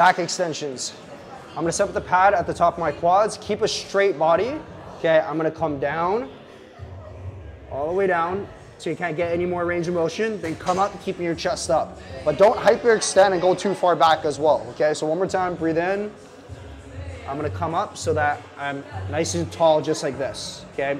back extensions. I'm gonna set up the pad at the top of my quads, keep a straight body. Okay, I'm gonna come down, all the way down, so you can't get any more range of motion, then come up, keeping your chest up. But don't hyperextend and go too far back as well, okay? So one more time, breathe in. I'm gonna come up so that I'm nice and tall, just like this, okay?